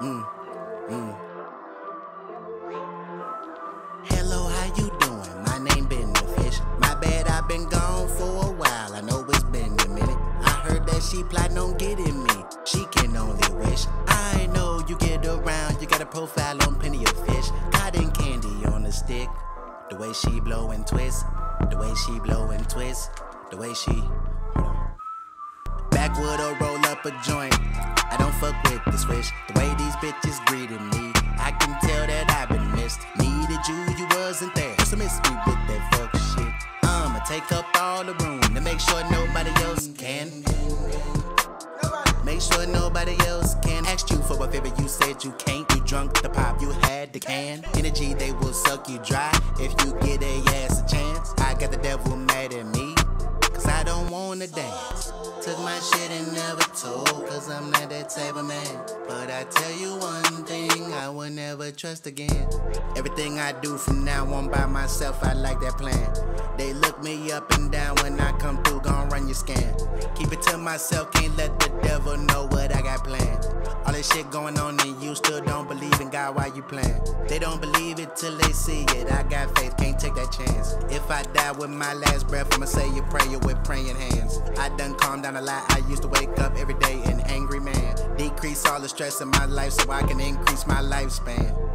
Mm, mm. Hello, how you doing? My name the Fish. My bad, I've been gone for a while. I know it's been a minute. I heard that she plotting on getting me. She can only wish. I know you get around. You got a profile on plenty of Fish. Cotton candy on a stick. The way she blow and twist. The way she blow and twist. The way she. Backwood or roll up a joint. I don't fuck with the swish. The way these bitches greeted me, I can tell that I've been missed. Needed you, you wasn't there. So miss me with that fuck shit. I'ma take up all the room to make sure nobody else can. Make sure nobody else can. Asked you for favor, you said you can't. You drunk the pop, you had the can. Energy, they will suck you dry if you get a ass a chance. I got the devil mad at me, cause I don't wanna dance. Shit told, cause I'm not that type of man. But I tell you one thing, I will never trust again. Everything I do from now on by myself, I like that plan. They look me up and down when I come through, gon' run your scan. Keep it to myself, can't let the this shit going on and you still don't believe in God, why you playing? They don't believe it till they see it. I got faith, can't take that chance. If I die with my last breath, I'ma say your prayer with praying hands. I done calmed down a lot. I used to wake up every day an angry man. Decrease all the stress in my life so I can increase my lifespan.